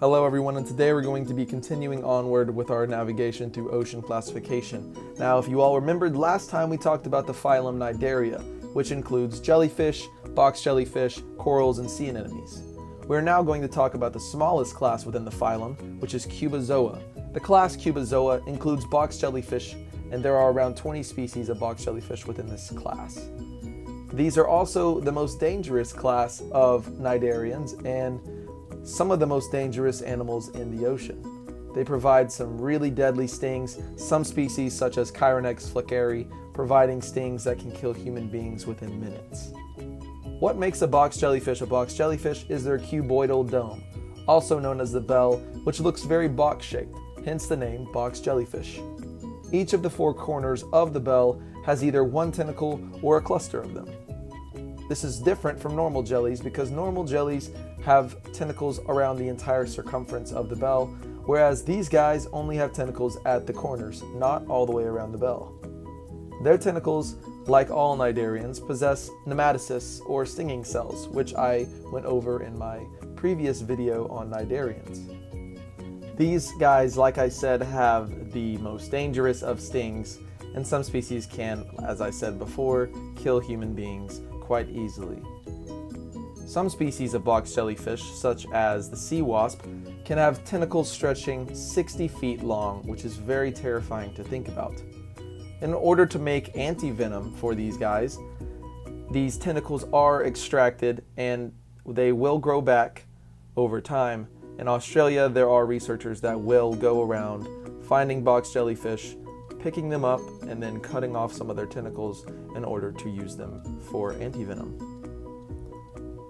Hello everyone and today we're going to be continuing onward with our navigation through ocean classification. Now if you all remembered last time we talked about the phylum Cnidaria, which includes jellyfish, box jellyfish, corals, and sea anemones. We're now going to talk about the smallest class within the phylum, which is Cubozoa. The class Cubozoa includes box jellyfish and there are around 20 species of box jellyfish within this class. These are also the most dangerous class of cnidarians and some of the most dangerous animals in the ocean. They provide some really deadly stings, some species such as Chironex fleckeri providing stings that can kill human beings within minutes. What makes a box jellyfish a box jellyfish is their cuboidal dome, also known as the bell, which looks very box shaped, hence the name box jellyfish. Each of the four corners of the bell has either one tentacle or a cluster of them. This is different from normal jellies because normal jellies have tentacles around the entire circumference of the bell, whereas these guys only have tentacles at the corners, not all the way around the bell. Their tentacles, like all cnidarians, possess nematocysts or stinging cells, which I went over in my previous video on cnidarians. These guys, like I said, have the most dangerous of stings, and some species can, as I said before, kill human beings quite easily. Some species of box jellyfish, such as the sea wasp, can have tentacles stretching 60 feet long, which is very terrifying to think about. In order to make antivenom for these guys, these tentacles are extracted and they will grow back over time. In Australia, there are researchers that will go around finding box jellyfish picking them up and then cutting off some of their tentacles in order to use them for antivenom.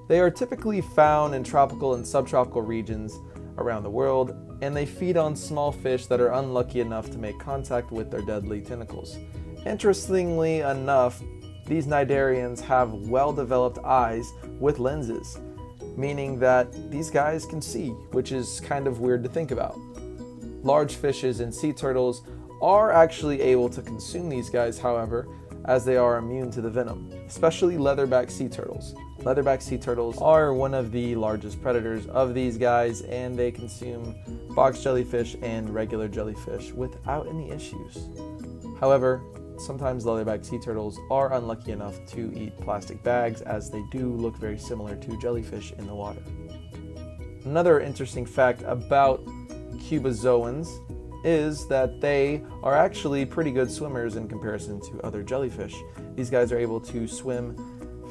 They are typically found in tropical and subtropical regions around the world, and they feed on small fish that are unlucky enough to make contact with their deadly tentacles. Interestingly enough, these cnidarians have well developed eyes with lenses, meaning that these guys can see, which is kind of weird to think about. Large fishes and sea turtles are actually able to consume these guys, however, as they are immune to the venom, especially leatherback sea turtles. Leatherback sea turtles are one of the largest predators of these guys, and they consume box jellyfish and regular jellyfish without any issues. However, sometimes leatherback sea turtles are unlucky enough to eat plastic bags as they do look very similar to jellyfish in the water. Another interesting fact about cubozoans is that they are actually pretty good swimmers in comparison to other jellyfish. These guys are able to swim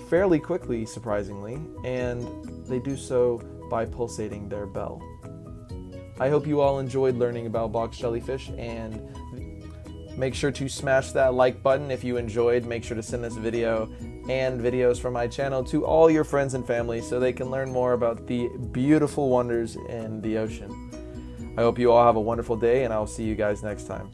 fairly quickly, surprisingly, and they do so by pulsating their bell. I hope you all enjoyed learning about box jellyfish and make sure to smash that like button if you enjoyed. Make sure to send this video and videos from my channel to all your friends and family so they can learn more about the beautiful wonders in the ocean. I hope you all have a wonderful day, and I will see you guys next time.